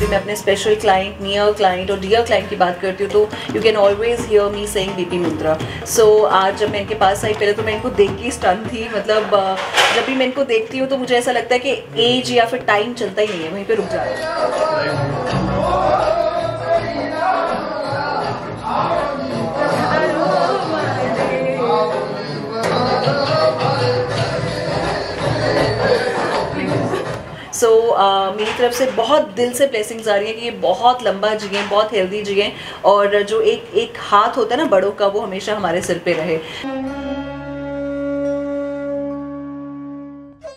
मैं अपने special client near client और डियर क्लाइंट की बात करती हूँ तो you can always hear me saying BP Myntra so आज जब मैं इनके पास आई, पहले तो मैं इनको देख के स्टन थी मतलब जब भी मैं इनको देखती हूँ तो मुझे ऐसा लगता है कि एज या फिर टाइम चलता ही नहीं है, वहीं पर रुक जाता है। सो so, मेरी तरफ़ से बहुत दिल से ब्लेसिंग्स आ रही हैं कि ये बहुत लंबा जिए बहुत हेल्दी जिए और जो एक एक हाथ होता है ना बड़ों का वो हमेशा हमारे सिर पे रहे।